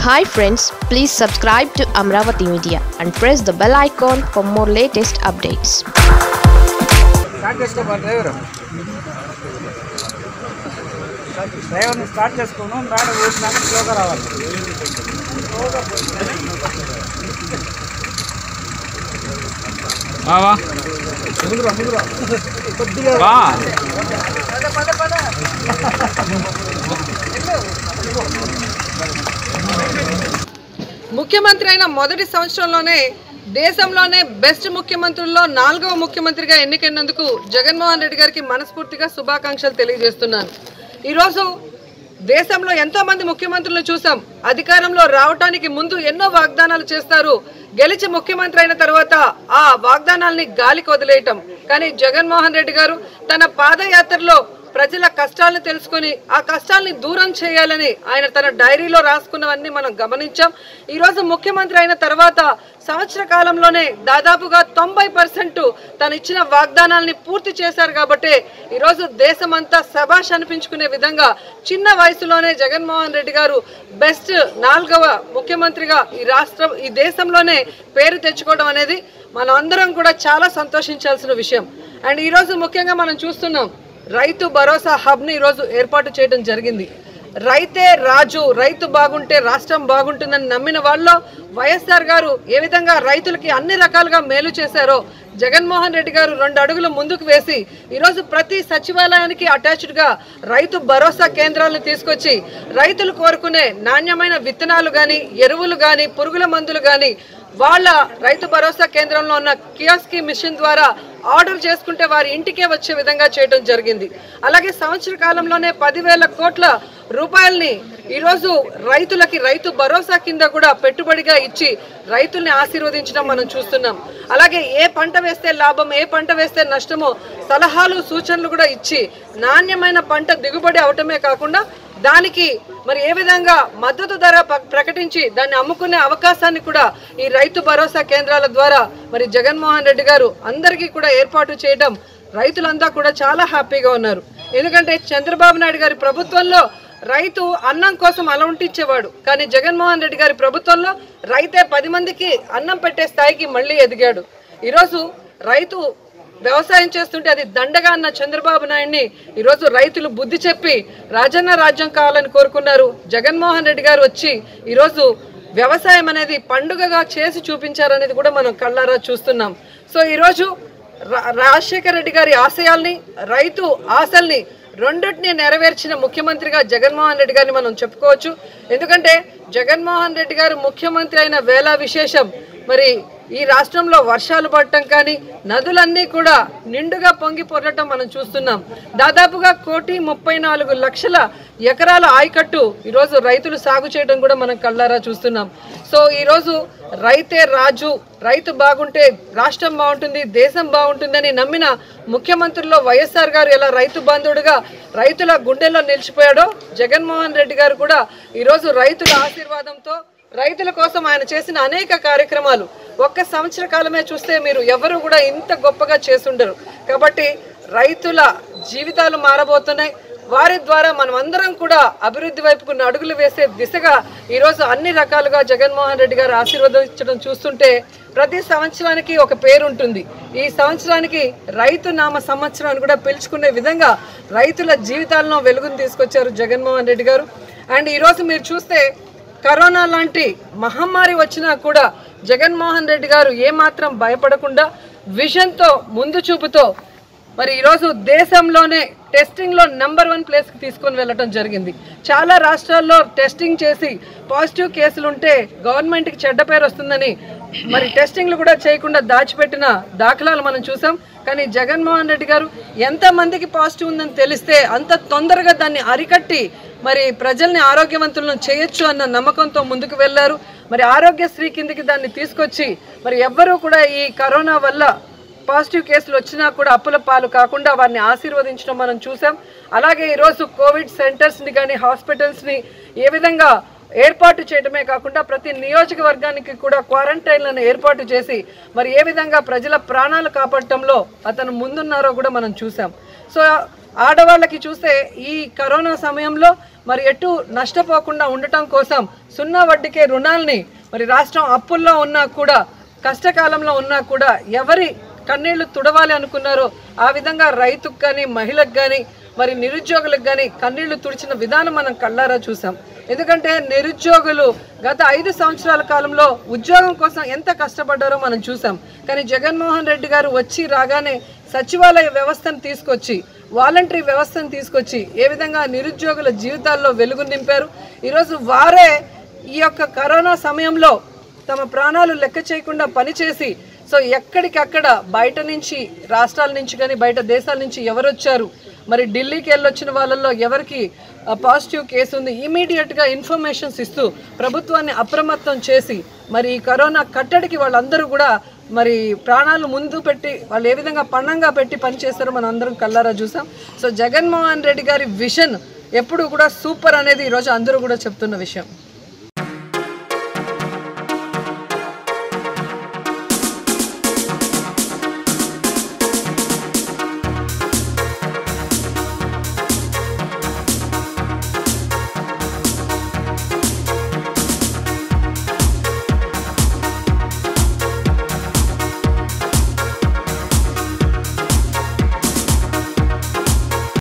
hi friends please subscribe to Amaravati media and press the bell icon for more latest updates start చేసుకోబా driver డ్రైవర్ని start చేసుకోను madam వేసినాక స్లోగా రావాలి బావా ముందురా ముందురా కొద్దిగా బా ముఖ్యమంత్రి అయిన మొదటి సంవత్సరంలోనే దేశంలోనే బెస్ట్ ముఖ్యమంత్రుల్లో నాలుగవ ముఖ్యమంత్రిగా ఎన్నికైనందుకు జగన్మోహన్ రెడ్డి గారికి మనస్ఫూర్తిగా శుభాకాంక్షలు తెలియజేస్తున్నాను. ఈరోజు దేశంలో ఎంతో మంది ముఖ్యమంత్రులను చూసాం. అధికారంలో రావటానికి ముందు ఎన్నో వాగ్దానాలు చేస్తారు. గెలిచి ముఖ్యమంత్రి అయిన తర్వాత ఆ వాగ్దానాల్ని గాలికి వదిలేయటం. కానీ జగన్మోహన్ రెడ్డి గారు తన పాదయాత్రలో ప్రజల కష్టాలను తెలుసుకొని ఆ కష్టాల్ని దూరం చేయాలని ఆయన తన డైరీలో రాసుకున్నవన్నీ మనం గమనించాం. ఈరోజు ముఖ్యమంత్రి అయిన తర్వాత సంవత్సర కాలంలోనే దాదాపుగా తొంభై పర్సెంట్ తను ఇచ్చిన వాగ్దానాల్ని పూర్తి చేశారు కాబట్టి ఈరోజు దేశమంతా శభాష్ అనిపించుకునే విధంగా చిన్న వయసులోనే జగన్మోహన్ రెడ్డి గారు బెస్ట్ నాలుగవ ముఖ్యమంత్రిగా ఈ రాష్ట్రం ఈ దేశంలోనే పేరు తెచ్చుకోవడం అనేది మనం అందరం కూడా చాలా సంతోషించాల్సిన విషయం. అండ్ ఈరోజు ముఖ్యంగా మనం చూస్తున్నాం రైతు భరోసా హబ్ని ఈరోజు ఏర్పాటు చేయడం జరిగింది. రైతే రాజు రైతు బాగుంటే రాష్ట్రం బాగుంటుందని నమ్మిన వాళ్ళు వైఎస్ఆర్ గారు ఏ విధంగా రైతులకి అన్ని రకాలుగా మేలు చేశారో జగన్మోహన్ రెడ్డి గారు రెండు అడుగులు ముందుకు వేసి ఈరోజు ప్రతి సచివాలయానికి అటాచ్డ్గా రైతు భరోసా కేంద్రాలను తీసుకొచ్చి రైతులు కోరుకునే నాణ్యమైన విత్తనాలు కానీ ఎరువులు కానీ పురుగుల మందులు కానీ వాళ్ళ రైతు భరోసా కేంద్రంలో ఉన్న కియోస్కి మిషన్ ద్వారా ఆర్డర్ చేసుకుంటే వారి ఇంటికే వచ్చే విధంగా చేయడం జరిగింది. అలాగే సంవత్సర కాలంలోనే పదివేల కోట్ల రూపాయల్ని ఈరోజు రైతులకి రైతు భరోసా కింద కూడా పెట్టుబడిగా ఇచ్చి రైతుల్ని ఆశీర్వదించడం మనం చూస్తున్నాం. అలాగే ఏ పంట వేస్తే లాభం ఏ పంట వేస్తే నష్టమో సలహాలు సూచనలు కూడా ఇచ్చి నాణ్యమైన పంట దిగుబడి అవటమే కాకుండా దానికి మరి ఏ విధంగా మద్దతు ధర ప్రకటించి దాన్ని అమ్ముకునే అవకాశాన్ని కూడా ఈ రైతు భరోసా కేంద్రాల ద్వారా మరి జగన్మోహన్ రెడ్డి గారు అందరికీ కూడా ఏర్పాటు చేయడం రైతులంతా కూడా చాలా హ్యాపీగా ఉన్నారు. ఎందుకంటే చంద్రబాబు నాయుడు గారి ప్రభుత్వంలో రైతు అన్నం కోసం అలవంటిచ్చేవాడు కానీ జగన్మోహన్ రెడ్డి గారి ప్రభుత్వంలో రైతే పది మందికి అన్నం పెట్టే స్థాయికి మళ్ళీ ఎదిగాడు. ఈరోజు రైతు వ్యవసాయం చేస్తుంటే అది దండగా అన్న చంద్రబాబు నాయుడిని ఈరోజు రైతులు బుద్ధి చెప్పి రాజన్న రాజ్యం కావాలని కోరుకున్నారు. జగన్మోహన్ రెడ్డి గారు వచ్చి ఈరోజు వ్యవసాయం అనేది పండుగగా చేసి చూపించారనేది కూడా మనం కళ్ళారా చూస్తున్నాం. సో ఈరోజు రా- రాజశేఖర రెడ్డి గారి ఆశయాల్ని రైతు ఆశల్ని రెండింటిని నెరవేర్చిన ముఖ్యమంత్రిగా జగన్మోహన్ రెడ్డి గారిని మనం చెప్పుకోవచ్చు. ఎందుకంటే జగన్మోహన్ రెడ్డి గారు ముఖ్యమంత్రి అయిన వేళ విశేషం. మరి ఈ రాష్ట్రంలో వర్షాలు పడటం కానీ నదులన్నీ కూడా నిండుగా పొంగి పొరటం మనం చూస్తున్నాం. దాదాపుగా కోటి ముప్పై నాలుగు లక్షల ఎకరాల ఆయకట్టు ఈరోజు రైతులు సాగు చేయడం కూడా మనం కళ్ళారా చూస్తున్నాం. సో ఈరోజు రైతే రాజు రైతు బాగుంటే రాష్ట్రం బాగుంటుంది దేశం బాగుంటుందని నమ్మిన ముఖ్యమంత్రుల్లో వైఎస్ఆర్ గారు ఎలా రైతు బంధుడుగా రైతుల గుండెల్లో నిలిచిపోయాడో జగన్మోహన్ రెడ్డి గారు కూడా ఈరోజు రైతుల ఆశీర్వాదంతో రైతుల కోసం ఆయన చేసిన అనేక కార్యక్రమాలు. ఒక్క సంవత్సర కాలమే చూస్తే మీరు ఎవరు కూడా ఇంత గొప్పగా చేసుండరు కాబట్టి రైతుల జీవితాలు మారబోతున్నాయి. వారి ద్వారా మనం అందరం కూడా అభివృద్ధి వైపుకు అడుగులు వేసే దిశగా ఈరోజు అన్ని రకాలుగా జగన్మోహన్ రెడ్డి గారు ఆశీర్వదించడం చూస్తుంటే ప్రతి సంవత్సరానికి ఒక పేరు ఉంటుంది ఈ సంవత్సరానికి రైతు నామ సంవత్సరం అని కూడా పిలుచుకునే విధంగా రైతుల జీవితాలను వెలుగును తీసుకొచ్చారు జగన్మోహన్ రెడ్డి గారు. అండ్ ఈరోజు మీరు చూస్తే కరోనా లాంటి మహమ్మారి వచ్చినా కూడా జగన్మోహన్ రెడ్డి గారు ఏమాత్రం భయపడకుండా విజన్తో ముందు చూపుతో మరి ఈరోజు దేశంలోనే టెస్టింగ్లో నెంబర్ వన్ ప్లేస్కి తీసుకొని వెళ్ళటం జరిగింది. చాలా రాష్ట్రాల్లో టెస్టింగ్ చేసి పాజిటివ్ కేసులు ఉంటే గవర్నమెంట్కి చెడ్డ పేరు వస్తుందని మరి టెస్టింగ్లు కూడా చేయకుండా దాచిపెట్టిన దాఖలాలు మనం చూసాం. కానీ జగన్మోహన్ రెడ్డి గారు ఎంతమందికి పాజిటివ్ ఉందని తెలిస్తే అంత తొందరగా దాన్ని అరికట్టి మరి ప్రజల్ని ఆరోగ్యవంతులను చేయొచ్చు అన్న నమ్మకంతో ముందుకు వెళ్ళారు. మరి ఆరోగ్యశ్రీ కిందకి దాన్ని తీసుకొచ్చి మరి ఎవ్వరూ కూడా ఈ కరోనా వల్ల పాజిటివ్ కేసులు వచ్చినా కూడా అప్పుల పాలు కాకుండా వారిని ఆశీర్వదించడం మనం చూసాం అలాగే ఈరోజు కోవిడ్ సెంటర్స్ని కానీ హాస్పిటల్స్ని ఏ విధంగా ఏర్పాటు చేయడమే కాకుండా ప్రతి నియోజకవర్గానికి కూడా క్వారంటైన్లను ఏర్పాటు చేసి మరి ఏ విధంగా ప్రజల ప్రాణాలు కాపాడటంలో అతను ముందున్నారో కూడా మనం చూసాం సో ఆడవాళ్ళకి చూస్తే ఈ కరోనా సమయంలో మరి ఎటు నష్టపోకుండా ఉండటం కోసం సున్నా వడ్డీకే రుణాల్ని మరి రాష్ట్రం అప్పుల్లో ఉన్నా కూడా కష్టకాలంలో ఉన్నా కూడా ఎవరి కన్నీళ్ళు తుడవాలి అనుకున్నారో ఆ విధంగా రైతుకు కానీ మహిళకు కానీ మరి నిరుద్యోగులకు కానీ కన్నీళ్ళు తుడిచిన విధానం మనం కళ్ళారా చూసాం. ఎందుకంటే నిరుద్యోగులు గత ఐదు సంవత్సరాల కాలంలో ఉద్యోగం కోసం ఎంత కష్టపడ్డారో మనం చూసాం. కానీ జగన్మోహన్ రెడ్డి గారు వచ్చి రాగానే సచివాలయ వ్యవస్థను తీసుకొచ్చి వాలంటరీ వ్యవస్థను తీసుకొచ్చి ఏ విధంగా నిరుద్యోగుల జీవితాల్లో వెలుగు నింపారు? ఈరోజు వారే ఈ యొక్క కరోనా సమయంలో తమ ప్రాణాలు లెక్క చేయకుండా పనిచేసి సో ఎక్కడికక్కడ బయట నుంచి రాష్ట్రాల నుంచి కానీ బయట దేశాల నుంచి ఎవరు వచ్చారు మరి ఢిల్లీకి వెళ్ళొచ్చిన వాళ్ళల్లో ఎవరికి పాజిటివ్ కేసు ఉంది? ఇమీడియట్గా ఇన్ఫర్మేషన్స్ ఇస్తూ ప్రభుత్వాన్ని అప్రమత్తం చేసి మరి ఈ కరోనా కట్టడికి వాళ్ళందరూ కూడా మరి ప్రాణాలు ముందు పెట్టి వాళ్ళు ఏ విధంగా పణంగా పెట్టి పనిచేస్తారో మనం అందరం కల్లారా చూసాం. సో జగన్మోహన్ రెడ్డి గారి విషన్ ఎప్పుడు కూడా సూపర్ అనేది ఈరోజు అందరూ కూడా చెప్తున్న విషయం.